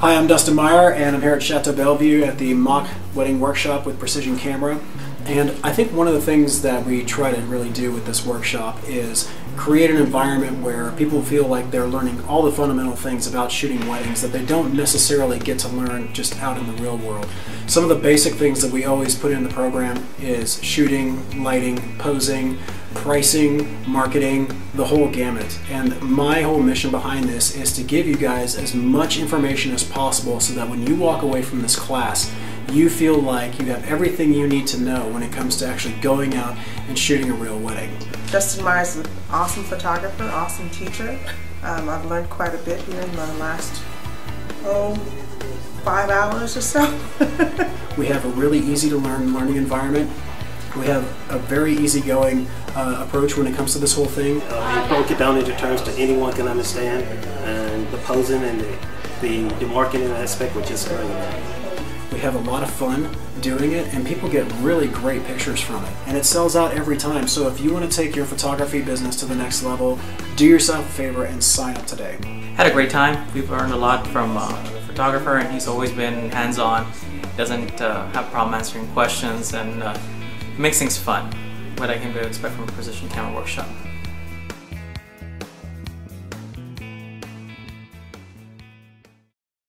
Hi, I'm Dustin Meyer, and I'm here at Chateau Bellevue at the mock wedding workshop with Precision Camera. And I think one of the things that we try to really do with this workshop is create an environment where people feel like they're learning all the fundamental things about shooting weddings that they don't necessarily get to learn just out in the real world. Some of the basic things that we always put in the program is shooting, lighting, posing, pricing, marketing, the whole gamut. And my whole mission behind this is to give you guys as much information as possible so that when you walk away from this class, you feel like you have everything you need to know when it comes to actually going out and shooting a real wedding. Dustin Meyers is an awesome photographer, awesome teacher. Um, I've learned quite a bit here in the last, oh, five hours or so. we have a really easy to learn learning environment. We have a very easygoing uh, approach when it comes to this whole thing. Uh, we broke it down into terms that anyone can understand, and the posing and the, the, the marketing aspect was just great. We have a lot of fun doing it, and people get really great pictures from it. And it sells out every time. So if you want to take your photography business to the next level, do yourself a favor and sign up today. Had a great time. We've learned a lot from uh, the photographer, and he's always been hands-on. Doesn't uh, have a problem answering questions, and uh, makes things fun. What I can expect from a Precision Camera Workshop.